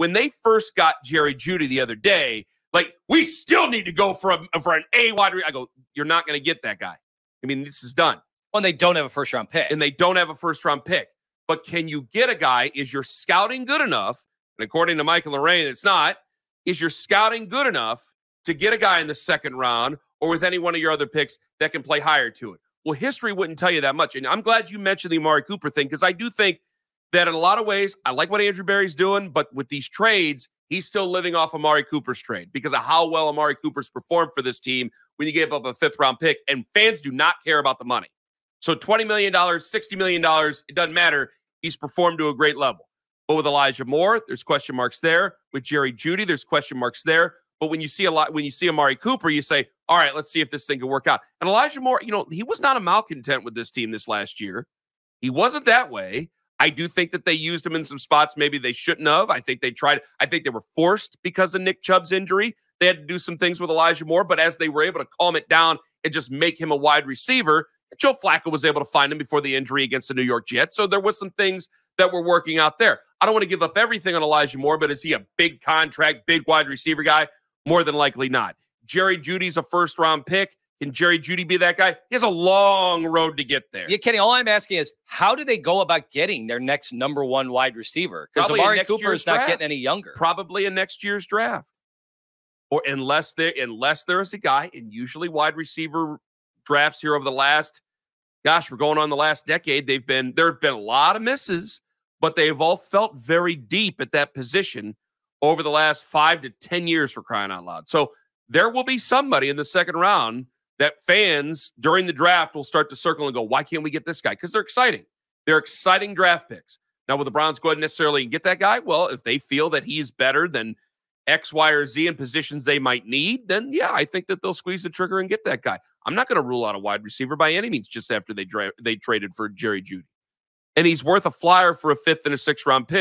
when they first got Jerry Jeudy the other day, like we still need to go for a, for an A wide. I go, you're not going to get that guy. I mean, this is done. Well, they don't have a first round pick, and they don't have a first round pick. But can you get a guy? Is your scouting good enough? And according to Michael Lorraine, it's not. Is your scouting good enough to get a guy in the second round or with any one of your other picks that can play higher to it? Well, history wouldn't tell you that much. And I'm glad you mentioned the Amari Cooper thing because I do think that in a lot of ways, I like what Andrew Berry's doing, but with these trades, he's still living off Amari Cooper's trade because of how well Amari Cooper's performed for this team when you gave up a fifth round pick. And fans do not care about the money. So $20 million, $60 million, it doesn't matter. He's performed to a great level. But with Elijah Moore, there's question marks there. With Jerry Jeudy, there's question marks there. But when you see a lot, when you see Amari Cooper, you say, all right, let's see if this thing can work out. And Elijah Moore, you know, he was not a malcontent with this team this last year. He wasn't that way. I do think that they used him in some spots maybe they shouldn't have. I think they tried, I think they were forced because of Nick Chubb's injury. They had to do some things with Elijah Moore, but as they were able to calm it down and just make him a wide receiver, Joe Flacco was able to find him before the injury against the New York Jets. So there was some things that were working out there. I don't want to give up everything on Elijah Moore, but is he a big contract, big wide receiver guy? More than likely not. Jerry Jeudy's a first round pick. Can Jerry Jeudy be that guy? He has a long road to get there. Yeah, Kenny. All I'm asking is, how do they go about getting their next number one wide receiver? Because Amari Cooper is not draft. getting any younger. Probably in next year's draft, or unless there unless there is a guy, and usually wide receiver drafts here over the last, gosh, we're going on the last decade. They've been there have been a lot of misses, but they've all felt very deep at that position over the last five to ten years for crying out loud. So there will be somebody in the second round that fans during the draft will start to circle and go, why can't we get this guy? Because they're exciting. They're exciting draft picks. Now, will the Browns go ahead and necessarily get that guy? Well, if they feel that he's better than X, Y, or Z in positions they might need, then yeah, I think that they'll squeeze the trigger and get that guy. I'm not going to rule out a wide receiver by any means just after they dra- they traded for Jerry Jeudy. And he's worth a flyer for a fifth and a sixth round pick.